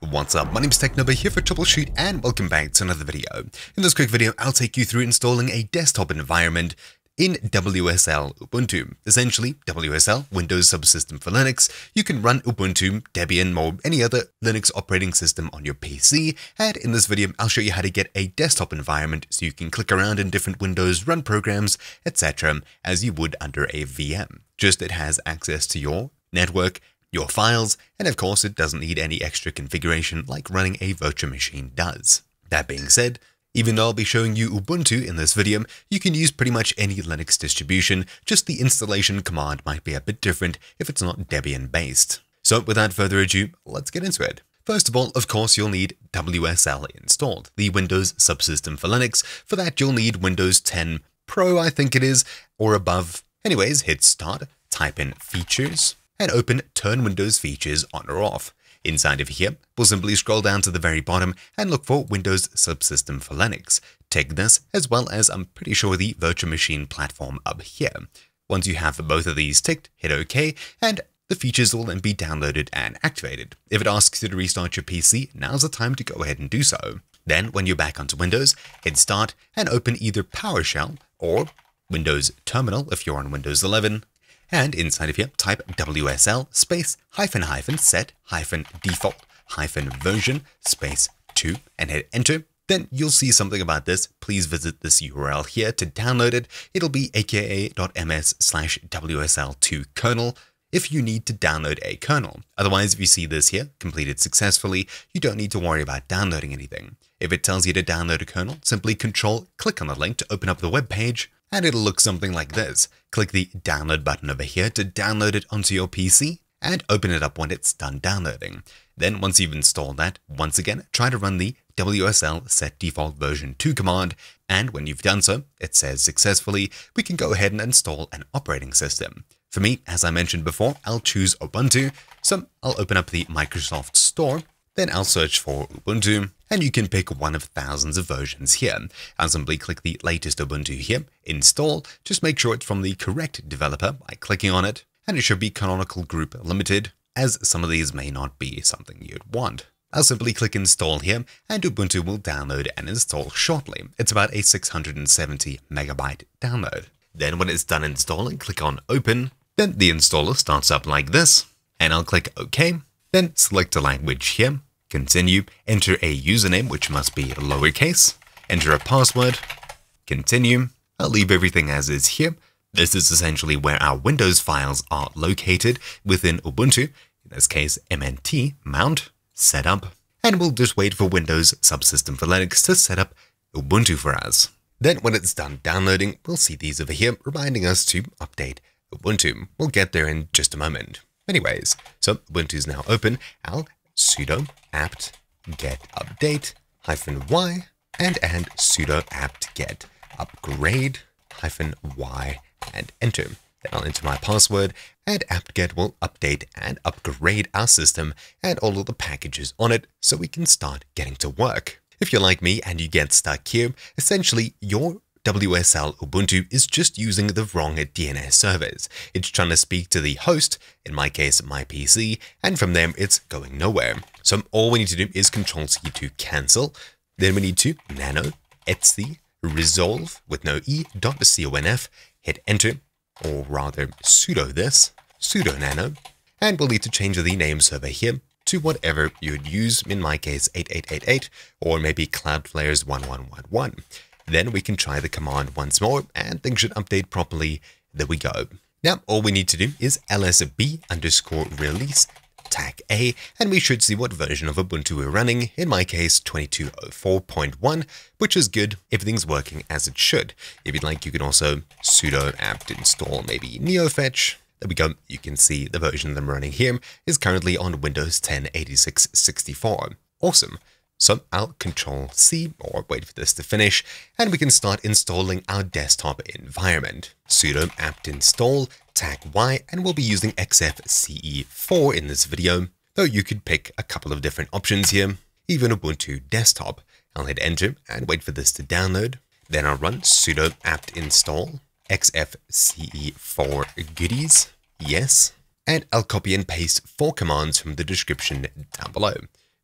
What's up, my name is TechNobo here for TroubleChute and welcome back to another video. In this quick video, I'll take you through installing a desktop environment in WSL Ubuntu. Essentially, WSL, Windows Subsystem for Linux, you can run Ubuntu, Debian, or any other Linux operating system on your PC, and in this video, I'll show you how to get a desktop environment so you can click around in different windows, run programs, etc. as you would under a VM. Just it has access to your network, your files, and of course it doesn't need any extra configuration like running a virtual machine does. That being said, even though I'll be showing you Ubuntu in this video, you can use pretty much any Linux distribution, just the installation command might be a bit different if it's not Debian based. So without further ado, let's get into it. First of all, of course, you'll need WSL installed, the Windows subsystem for Linux. For that, you'll need Windows 10 Pro, I think it is, or above. Anyways, hit start, type in features, and open Turn Windows Features on or off. Inside of here, we'll simply scroll down to the very bottom and look for Windows Subsystem for Linux. Take this, as well as I'm pretty sure the virtual machine platform up here. Once you have both of these ticked, hit OK, and the features will then be downloaded and activated. If it asks you to restart your PC, now's the time to go ahead and do so. Then, when you're back onto Windows, hit Start and open either PowerShell or Windows Terminal if you're on Windows 11, and inside of here, type WSL space hyphen hyphen set hyphen default hyphen version space 2 and hit enter. Then you'll see something about this. Please visit this URL here to download it. It'll be aka.ms slash WSL2 kernel if you need to download a kernel. Otherwise, if you see this here, completed successfully, you don't need to worry about downloading anything. If it tells you to download a kernel, simply control click on the link to open up the web page and it'll look something like this. Click the download button over here to download it onto your PC and open it up when it's done downloading. Then once you've installed that, once again, try to run the WSL set default version 2 command, and when you've done so, it says successfully, we can go ahead and install an operating system. For me, as I mentioned before, I'll choose Ubuntu, so I'll open up the Microsoft Store, then I'll search for Ubuntu, and you can pick one of thousands of versions here. I'll simply click the latest Ubuntu here, install, just make sure it's from the correct developer by clicking on it, and it should be Canonical Group Limited, as some of these may not be something you'd want. I'll simply click install here and Ubuntu will download and install shortly. It's about a 670 megabyte download. Then when it's done installing, click on open. Then the installer starts up like this and I'll click OK. Then select a language here Continue, enter a username, which must be lowercase, enter a password, continue. I'll leave everything as is here. This is essentially where our Windows files are located within Ubuntu, in this case MNT, mount, setup, and we'll just wait for Windows Subsystem for Linux to set up Ubuntu for us. Then when it's done downloading, we'll see these over here reminding us to update Ubuntu. We'll get there in just a moment. Anyways, so Ubuntu is now open. I'll sudo apt get update hyphen y and add sudo apt get upgrade hyphen y and enter. Then I'll enter my password and apt-get will update and upgrade our system and all of the packages on it so we can start getting to work. If you're like me and you get stuck here, essentially your WSL Ubuntu is just using the wrong DNS servers. It's trying to speak to the host, in my case my PC, and from there it's going nowhere. So all we need to do is Control C to cancel. Then we need to nano etc resolve with no e dot conf, hit enter, or rather sudo this, sudo nano, and we'll need to change the name server here to whatever you'd use, in my case 8888, or maybe Cloudflare's 1111. Then we can try the command once more and things should update properly. There we go. Now, all we need to do is lsb underscore release tag A, and we should see what version of Ubuntu we're running, in my case 2204.1, which is good, everything's working as it should. If you'd like, you can also sudo apt install maybe neofetch, there we go, you can see the version that I'm running here is currently on Windows 10 8664. Awesome. So I'll control C or wait for this to finish and we can start installing our desktop environment. sudo apt install tag y and we'll be using xfce4 in this video, though you could pick a couple of different options here, even Ubuntu desktop. I'll hit enter and wait for this to download. Then I'll run sudo apt install xfce4 goodies, yes, and I'll copy and paste four commands from the description down below.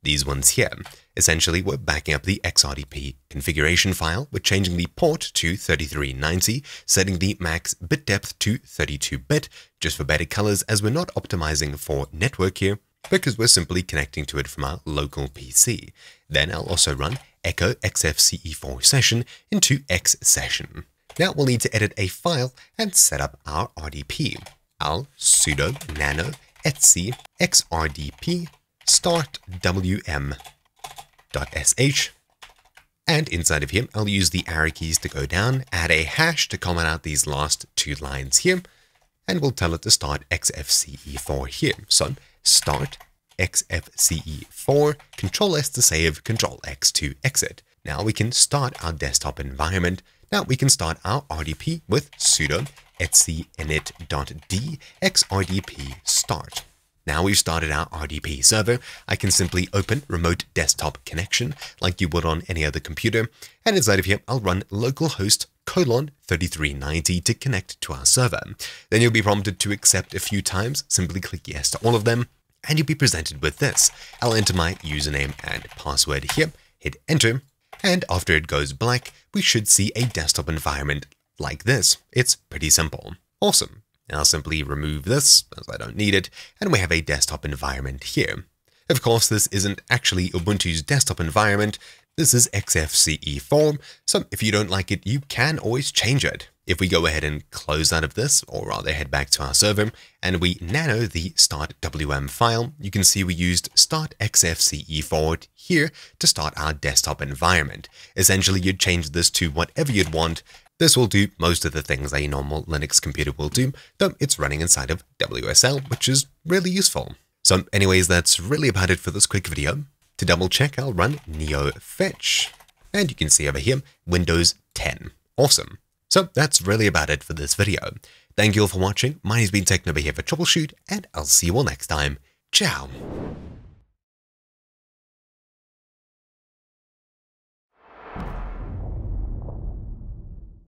These ones here. Essentially, we're backing up the XRDP configuration file, we're changing the port to 3390, setting the max bit depth to 32-bit, just for better colors as we're not optimizing for network here, because we're simply connecting to it from our local PC. Then I'll also run echo xfce4 session into x session. Now we'll need to edit a file and set up our RDP. I'll sudo nano etc xrdp start wm.sh and inside of here, I'll use the arrow keys to go down, add a hash to comment out these last two lines here, and we'll tell it to start xfce4 here. So start xfce4, control S to save, control X to exit. Now we can start our desktop environment. Now we can start our RDP with sudo etc init.d xrdp start. Now we've started our RDP server, I can simply open remote desktop connection like you would on any other computer, and inside of here I'll run localhost colon 3390 to connect to our server. Then you'll be prompted to accept a few times, simply click yes to all of them, and you'll be presented with this. I'll enter my username and password here, hit enter, and after it goes black, we should see a desktop environment like this. It's pretty simple. Awesome. I'll simply remove this, as I don't need it, and we have a desktop environment here. Of course, this isn't actually Ubuntu's desktop environment, this is XFCE4, so if you don't like it, you can always change it. If we go ahead and close out of this, or rather head back to our server, and we nano the startwm file, you can see we used start xfce4 here to start our desktop environment. Essentially, you'd change this to whatever you'd want, this will do most of the things a normal Linux computer will do, though it's running inside of WSL, which is really useful. So anyways, that's really about it for this quick video. To double check, I'll run neo fetch. And you can see over here, Windows 10. Awesome. So that's really about it for this video. Thank you all for watching. My name's been Technobo here for TroubleChute, and I'll see you all next time. Ciao.